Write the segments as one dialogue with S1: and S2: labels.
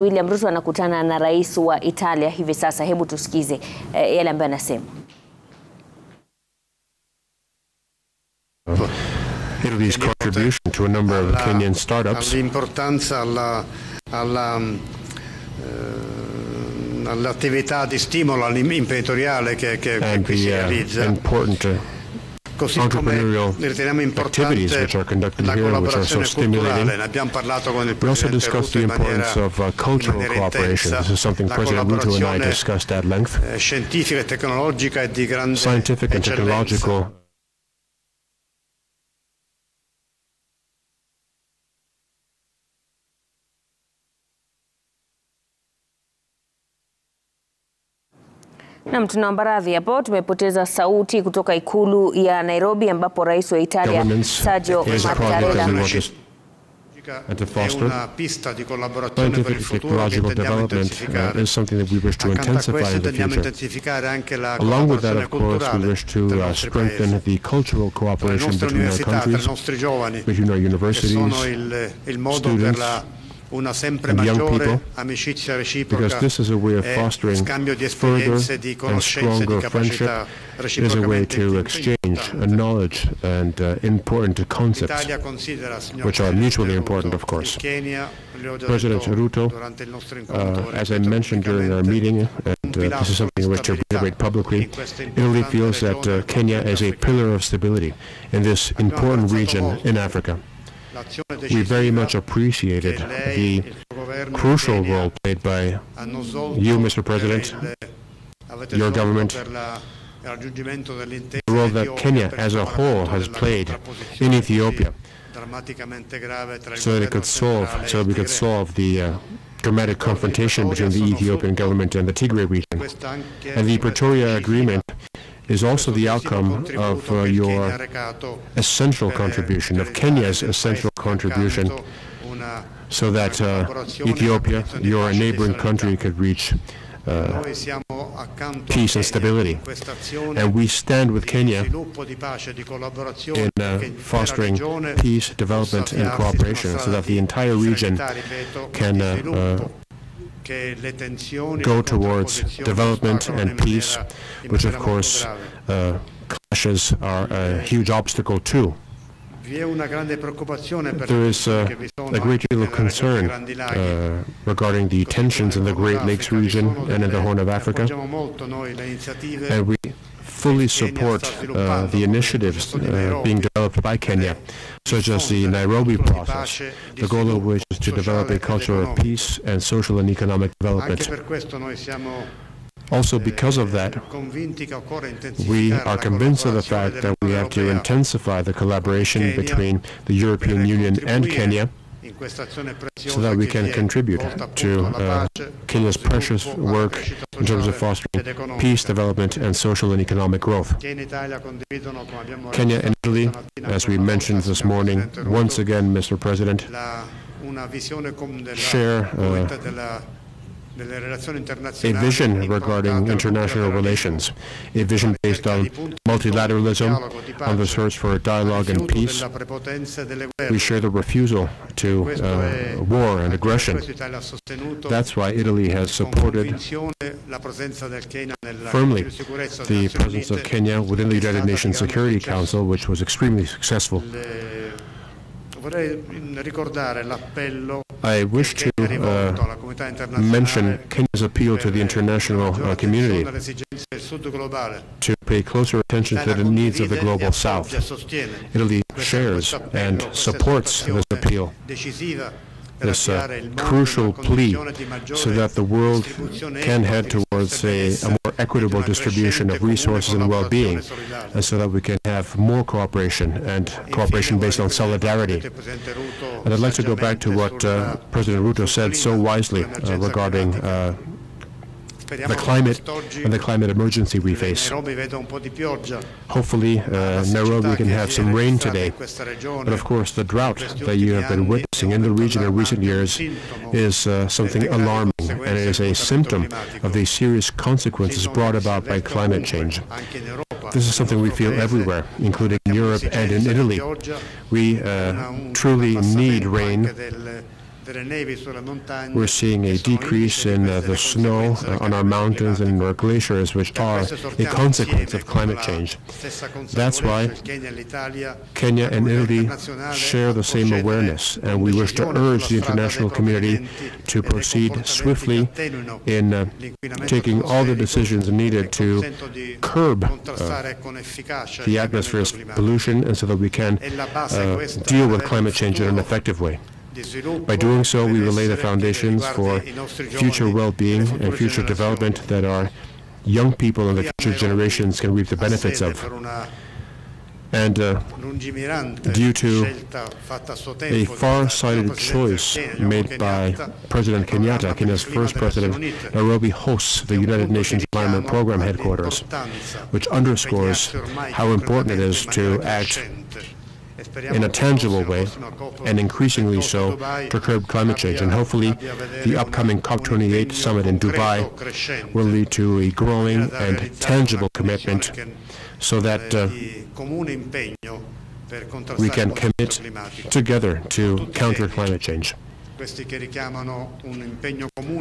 S1: William Ruto anakutana na rais wa Italia hivi sasa. Hebu tusikize eh, yale ambayo anasema.
S2: Italy's contribution to a number of Kenyan startups
S3: all'importanza alla, alla, eh, all'attività di stimolo imprenditoriale che, che, che qui si
S2: uh,
S3: realizza. Così come
S2: entrepreneurial
S3: riteniamo
S2: activities which are
S3: importante
S2: conducted
S3: la
S2: here, which are so
S3: collaborazione
S2: stimulating.
S3: culturale, ne abbiamo parlato con il
S2: We also
S3: Presidente
S2: discussed the
S3: Ruto in maniera,
S2: importance of uh, cultural
S3: in maniera
S2: cooperation.
S3: intensa.
S2: This is something
S3: La
S2: President Ruto and I
S3: collaborazione
S2: discussed at length.
S3: eh, scientifica e tecnologica è di grande
S2: Scientific and
S3: eccellenza.
S1: Nam, tunaomba radhi hapo, tumepoteza sauti kutoka ikulu ya Nairobi ambapo rais wa Italia
S2: governments
S1: Sergio
S2: is a project that
S1: Mattarella
S2: we want to and to
S3: È
S2: foster.
S3: una pista di collaborazione per il
S2: Scientific
S3: futuro che
S2: technological
S3: intendiamo
S2: development uh,
S3: intensificare.
S2: is something that we wish to
S3: Accanto a
S2: intensify
S3: questo
S2: in the
S3: intendiamo
S2: future.
S3: intensificare anche la
S2: Along with that,
S3: collaborazione
S2: of course, we
S3: culturale
S2: wish to
S3: tra i
S2: uh,
S3: nostri
S2: strengthen
S3: paesi,
S2: the cultural
S3: tra le
S2: cooperation
S3: nostre
S2: between our
S3: università, tra i
S2: countries,
S3: nostri giovani,
S2: between our
S3: che sono
S2: universities,
S3: il, il modo per
S2: students,
S3: la, una sempre
S2: and young
S3: maggiore
S2: people,
S3: amicizia
S2: because
S3: reciproca
S2: this is a way of
S3: e
S2: fostering
S3: scambio di
S2: further
S3: esperienze, di
S2: and
S3: conoscenze, di
S2: stronger friendship.
S3: capacità
S2: It is a way
S3: reciprocamente
S2: to exchange
S3: importante.
S2: knowledge and uh, important concepts.
S3: L'Italia considera, signor
S2: which are mutually important, of course.
S3: Kenya, le ho già
S2: President Ruto,
S3: durante il nostro incontro,
S2: Uh, as I mentioned during our meeting, and uh, this is something which I reiterate publicly, Italy feels that uh, Kenya is a pillar of stability in this important region in Africa. We very much appreciated the
S3: il suo governo in
S2: crucial role played by you, Mr. President, your government,
S3: per la- il raggiungimento dell'intesa
S2: the role that Kenya as a whole has played in Ethiopia
S3: così drammaticamente grave tra il
S2: so that it could solve, so we could solve the uh, dramatic confrontation between the Ethiopian government and the Tigray region. And the Pretoria Agreement is also the outcome of uh, your essential contribution, of Kenya's essential contribution so that uh, Ethiopia, your neighboring country, could reach uh, peace and stability. and we stand with Kenya in uh, fostering peace, development, and cooperation so that the entire region can
S3: di
S2: uh, go towards development and peace, which of course uh, clashes are a huge obstacle too.
S3: Vi è una grande preoccupazione per
S2: There is uh,
S3: che vi sono
S2: a great deal of concern
S3: regione Grandi Laghi.
S2: uh, regarding the tensions in the Great Lakes region and in the Horn of Africa.
S3: Appoggiamo molto noi le iniziative
S2: and we fully support uh, the initiatives uh, being developed by Kenya, such as the Nairobi process, the goal of which is to develop a culture of peace and social and economic development.
S3: per questo noi siamo
S2: Also, because of that,
S3: occorre
S2: we are convinced of the fact that we have to intensify the collaboration between the European Union and Kenya
S3: in questa azione preziosa
S2: so that we can contribute to uh, Kenya's precious work in terms of fostering peace, development, and social and economic growth.
S3: Kenya Italia condividono, come abbiamo
S2: Kenya and Italy, as we mentioned this morning, once again, Mr. President,
S3: la- una visione com- della,
S2: share, uh, a vision regarding international relations, a vision based on
S3: ricerca di punti di
S2: multilateralism, on the search for dialogue and peace.
S3: della prepotenza delle
S2: We share the refusal to uh, war and aggression.
S3: questo Italia ha sostenuto
S2: That's why Italy has supported
S3: convinzione la presenza del Kenya nella
S2: firmly
S3: Consiglio di sicurezza
S2: the presence of Kenya within the United Nations Security. Council, which was extremely successful.
S3: Vorrei ricordare l'appello
S2: I wish to uh, mention Kenya's appeal to the international uh, community to pay closer attention to the needs of the global South. Italy shares and supports this appeal, this uh,
S3: avviare il mondo in
S2: crucial plea,
S3: condizione di maggiore
S2: so that the world can head towards a, a more equitable distribution of resources and well-being, and so that we can have more cooperation and cooperation based on solidarity. And I'd like to go back to what uh, President Ruto said so wisely uh, regarding uh, the climate and the climate emergency we face.
S3: Nairobi veda un po'
S2: Hopefully, uh, Nairobi can have some rain today. But of course, the drought that you have been witnessing in the region in recent years is uh, something alarming, and it is a symptom of the serious consequences brought about by climate change. This is something we feel everywhere, including in Europe and in Italy. We uh, truly need rain We're seeing a decrease in uh, the snow on our mountains and our glaciers, which are a consequence of climate change. That's why Kenya and Italy share the same awareness, and we wish to urge the international community to proceed swiftly in uh, taking all the decisions needed to curb uh, the atmosphere's pollution and so that we can uh, deal with climate change in an effective way. By doing so, we will lay the foundations for future well-being and future development that our young people and the future generations can reap the benefits of. And uh, due to a far-sighted choice made by President Kenyatta, Kenya's first president, Nairobi hosts the United Nations Environment Program headquarters, which underscores how important it is to act in a tangible way, and increasingly so, to curb climate change. And hopefully, the upcoming COP28 summit in Dubai will lead to a growing and tangible commitment so that uh, we can commit together to counter climate change.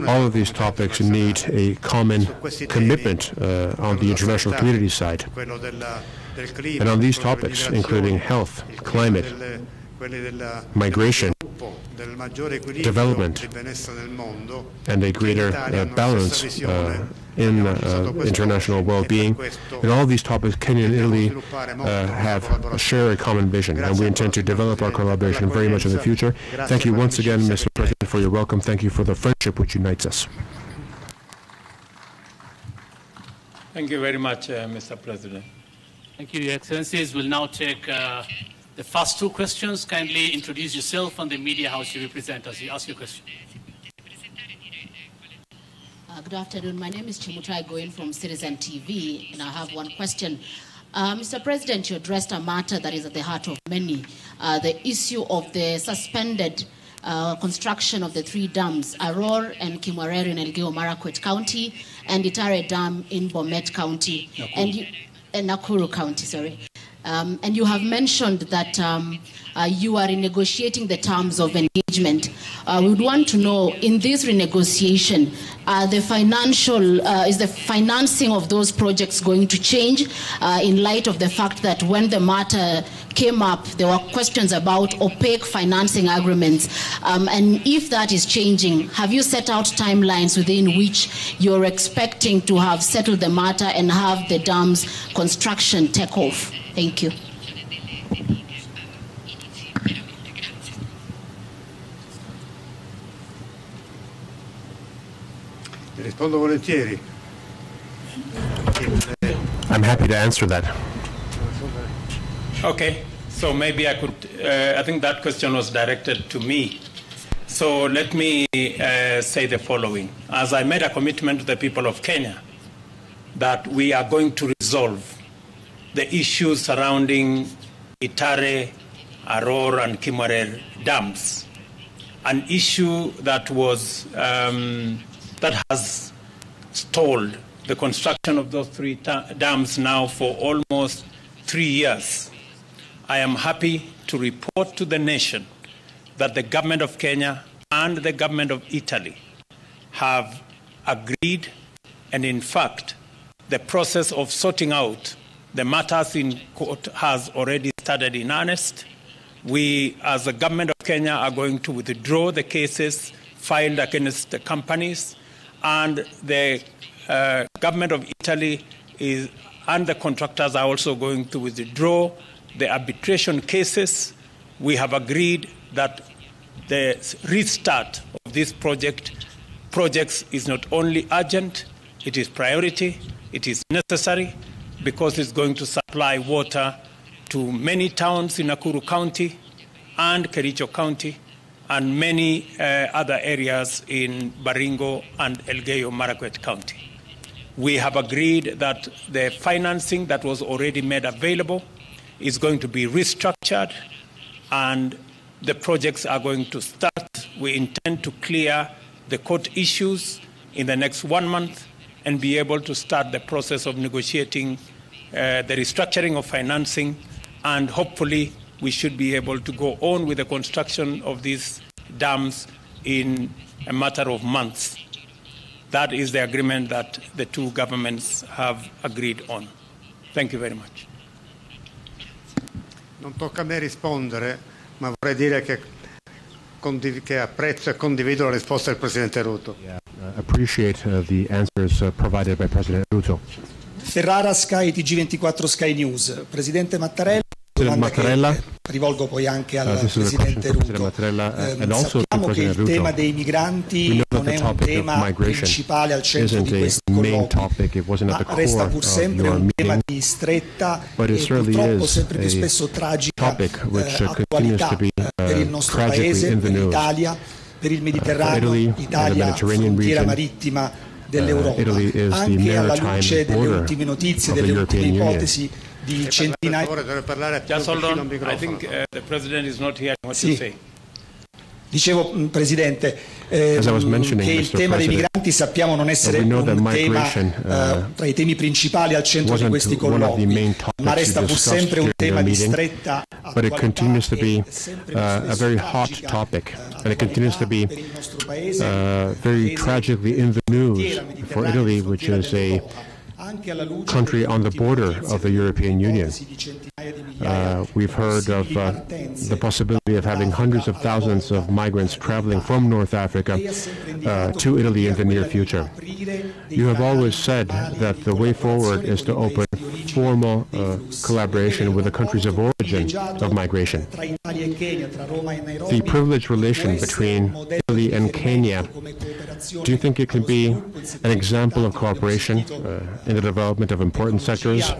S2: All of these topics need a common commitment uh, on the international community side. And on these topics, including health, climate, migration, development, and a greater uh, balance uh, in uh, international well-being. In all these topics, Kenya and Italy uh, have share a common vision, and we intend to develop our collaboration very much in the future. Thank you once again, Mr. President, for your welcome. Thank you for the friendship which unites us.
S4: Thank you very much, uh, Mr. President.
S5: Thank you, Your Excellencies. We'll now take uh, the first two questions. Kindly introduce yourself and the media house you represent as you ask your question.
S6: Uh, good afternoon. My name is Chemutai Goin from Citizen TV, and I have one question. Uh, Mr. President, you addressed a matter that is at the heart of many, uh, the issue of the suspended uh, construction of the three dams, Aror and Kimwarer in Elgeyo Marakwet County, and Itare Dam in Bomet County,
S5: Nakuru.
S6: and you, uh, Nakuru County, sorry. Um, and you have mentioned that um, uh, you are renegotiating the terms of engagement. Uh, we would want to know, in this renegotiation, uh, the financial, uh, is the financing of those projects going to change uh, in light of the fact that when the matter came up, there were questions about opaque financing agreements. Um, and if that is changing, have you set out timelines within which you're expecting to have settled the matter and have the dam's construction take off? Thank you.
S3: Rispondo volentieri.
S2: I'm happy to answer that.
S4: Okay, so maybe I could, uh, I think that question was directed to me. So let me uh, say the following. As I made a commitment to the people of Kenya that we are going to resolve the issues surrounding Itare, Aror, and Kimwarer dams, an issue that was um, that has stalled the construction of those three dams now for almost three years. I am happy to report to the nation that the government of Kenya and the government of Italy have agreed, and in fact, the process of sorting out the matters in court has already started in earnest. We, as the government of Kenya, are going to withdraw the cases filed against the companies, and the uh, government of Italy is, and the contractors are also going to withdraw the arbitration cases. We have agreed that the restart of this project projects is not only urgent, it is priority, it is necessary because it's going to supply water to many towns in Nakuru County and Kericho County and many uh, other areas in Baringo and Elgeyo Marakwet County. We have agreed that the financing that was already made available is going to be restructured and the projects are going to start. We intend to clear the court issues in the next one month and be able to start the process of negotiating uh, the restructuring of financing and hopefully we should be able to go on with the construction of these dams in a matter of months. That is the agreement that the two governments have agreed on. Thank you very much.
S3: Non tocca a me rispondere, ma vorrei dire che, che apprezzo e condivido la risposta del Presidente Ruto.
S2: Yeah, uh, appreciate uh, the answers uh, provided by President Ruto.
S7: Ferrara Sky TG24 Sky News. Presidente Mattarella,
S2: Mattarella.
S7: rivolgo poi anche al
S2: Uh, this is a question
S7: Presidente Ruto.
S2: Mattarella, uh, to
S7: sappiamo che il tema dei migranti non è un tema principale al centro di
S2: questo colloquio,
S7: ma resta pur sempre un tema di stretta e purtroppo sempre più spesso tragica eh, attualità eh, per il nostro Paese, per l'Italia, per il Mediterraneo, Italia, frontiera marittima dell'Europa, anche alla luce delle ultime notizie, delle ultime ipotesi di centinaia...
S4: di
S7: Sì. Dicevo, mm, Presidente,
S2: As I was mentioning,
S7: che il tema dei migranti sappiamo non essere
S2: we know that
S7: un tema
S2: migration, uh,
S7: eh, tra i temi principali al centro di questi
S2: one of the
S7: colloqui, ma resta pur sempre un tema di stretta
S2: but it continues to be uh, a very hot topic,
S7: eh,
S2: and it continues to be
S7: attualità per il nostro paese,
S2: uh, very tragically in the news for Italy, which is a
S7: dell'Europa, anche alla luce
S2: country on the border of the European Union. Uh, we've heard of uh, the possibility of having hundreds of thousands of migrants traveling from North Africa uh, to Italy in the near future. You have always said that the way forward is to open formal uh, collaboration with the countries of origin of migration. The privileged relation between Italy and Kenya, do you think it can be an example of cooperation uh, in the development of important sectors?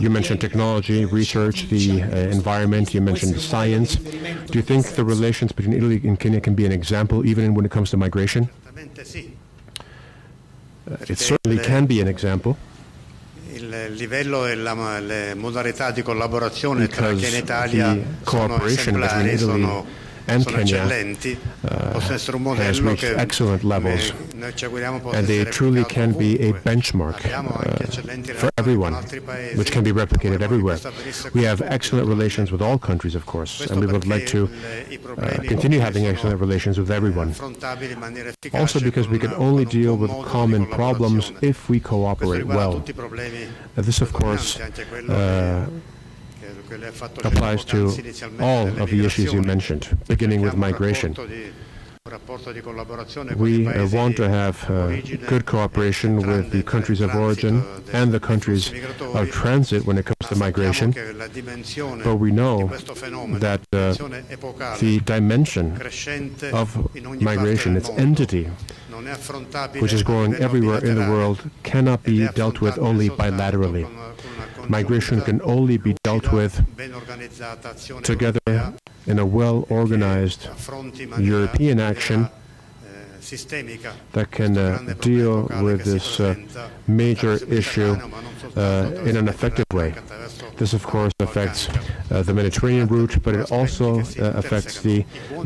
S2: You mentioned technology, research, the uh, environment, you mentioned science. Do you think the relations between Italy and Kenya can be an example even when it comes to migration? Uh, It certainly can be an example
S3: Il livello la- le modalità di collaborazione tra
S2: because the cooperation between Italy and Kenya,
S3: essere
S2: has reached excellent levels.
S3: eh, noi ci auguriamo possa
S2: and they truly can be a benchmark uh, for everyone, which can be replicated everywhere. We have excellent relations with all countries, of course, and we would like to uh, continue having excellent relations with
S3: eh,
S2: everyone.
S3: affrontabili in maniera efficace
S2: Also because we can only deal with common problems if we cooperate well.
S3: tutti i problemi
S2: Uh, This, of course, applies to all of the issues you mentioned, beginning with migration.
S3: rapporto di- un rapporto di collaborazione con i
S2: We uh, want to have uh, good cooperation with the countries of origin and the countries of transit when it comes to migration.
S3: sappiamo che la dimensione
S2: But we know that uh, the dimension of
S3: in ogni parte
S2: migration, its entity,
S3: non è affrontabile
S2: which is growing everywhere in the world, cannot be dealt with only bilaterally. Migration can only be dealt with together in a well-organized European action that can uh, deal with this uh, major issue uh, in an effective way. This, of course, affects uh, the Mediterranean route, but it also uh, affects the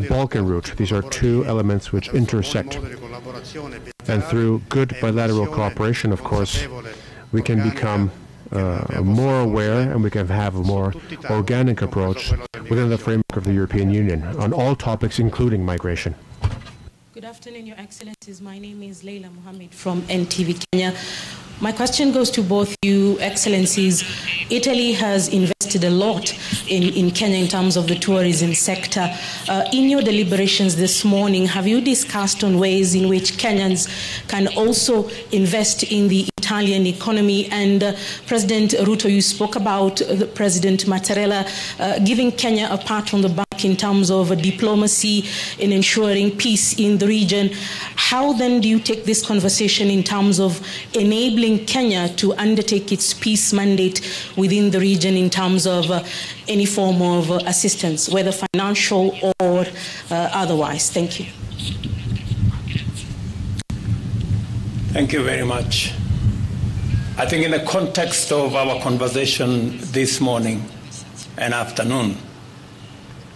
S2: Balkan route. These are two elements which intersect. And through good bilateral cooperation, of course, we can become uh, more aware and we can have a more organic approach within the framework of the European Union on all topics, including migration.
S8: Good afternoon, Your Excellencies. My name is Leila Mohammed from NTV Kenya. My question goes to both you, Excellencies. Italy has invested a lot in, in Kenya in terms of the tourism sector. Uh, in your deliberations this morning, have you discussed on ways in which Kenyans can also invest in the Italian economy? And uh, President Ruto, you spoke about President Mattarella uh, giving Kenya a pat on the back in terms of diplomacy in ensuring peace in the region. How then do you take this conversation in terms of enabling Kenya to undertake its peace mandate within the region in terms of uh, any form of uh, assistance, whether financial or otherwise? Thank you.
S4: Thank you very much. I think, in the context of our conversation this morning and afternoon,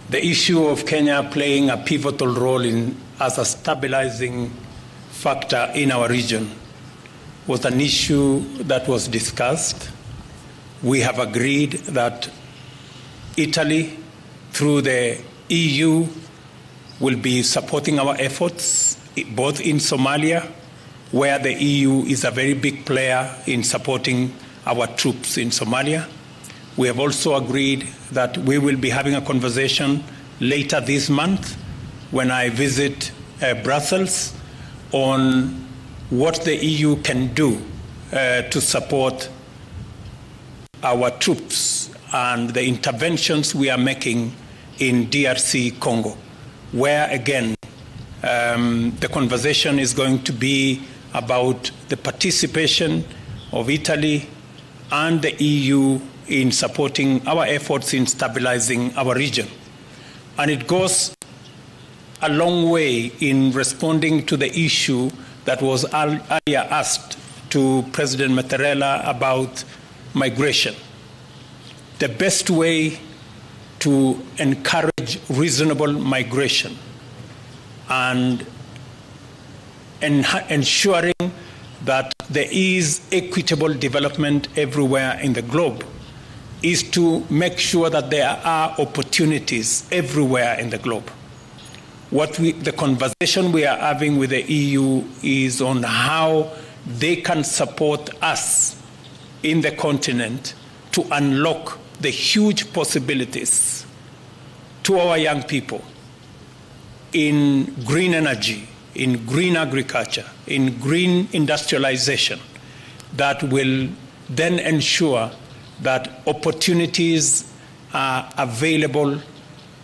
S4: the issue of Kenya playing a pivotal role in, as a stabilizing factor in our region was an issue that was discussed. We have agreed that Italy, through the EU, will be supporting our efforts both in Somalia, where the EU is a very big player in supporting our troops in Somalia. We have also agreed that we will be having a conversation later this month when I visit uh, Brussels on what the EU can do uh, to support our troops and the interventions we are making in DRC Congo, where again um, the conversation is going to be about the participation of Italy and the EU in supporting our efforts in stabilizing our region. And it goes a long way in responding to the issue that was earlier asked to President Mattarella about migration. The best way to encourage reasonable migration and en- ensuring that there is equitable development everywhere in the globe is to make sure that there are opportunities everywhere in the globe. What we, the conversation we are having with the EU is on how they can support us in the continent to unlock the huge possibilities to our young people in green energy, in green agriculture, in green industrialization that will then ensure that opportunities are available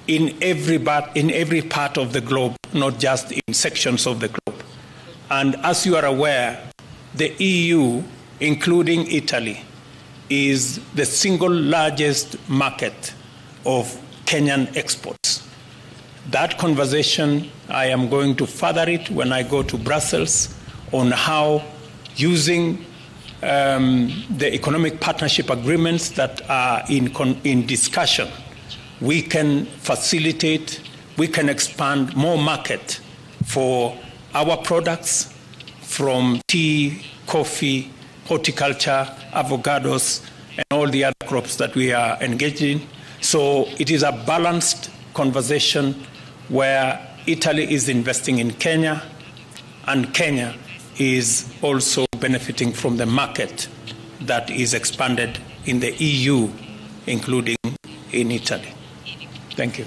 S4: in every, part, in every part of the globe, not just in sections of the globe. And as you are aware, the EU, including Italy, is the single largest market of Kenyan exports. That conversation, I am going to further it when I go to Brussels on how using um, the economic partnership agreements that are in, con- in discussion, we can facilitate, we can expand more market for our products from tea, coffee, horticulture, avocados, and all the other crops that we are engaged in. So it is a balanced conversation where Italy is investing in Kenya and Kenya is also benefiting from the market that is expanded in the EU, including in Italy. Thank you.